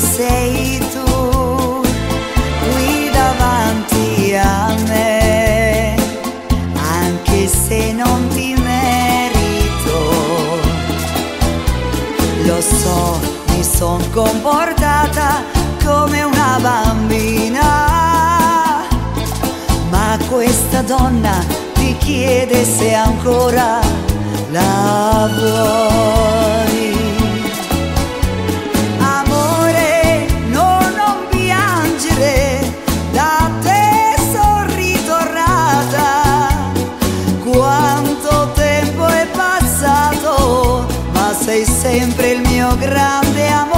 sei tu qui davanti a me, anche se non ti merito. Lo so, mi sono comportata come una bambina, ma questa donna ti chiede se ancora la vuoi. Sei sempre il mio grande amore.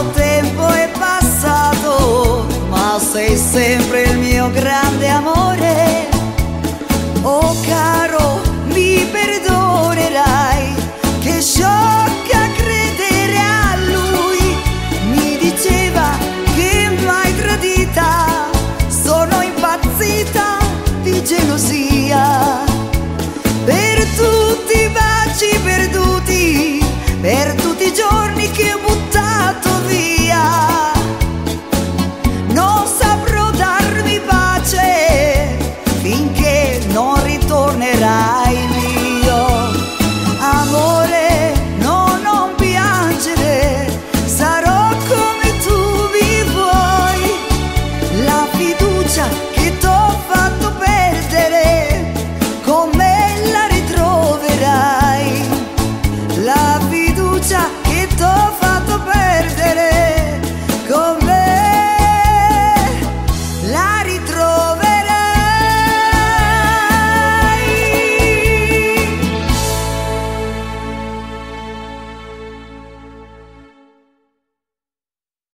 Tanto tempo è passato, ma sei sempre il mio grande amore. Oh caro, mi perdonerai che sciocca credere a lui. Mi diceva che mai tradita, sono impazzita di gelosia. manera.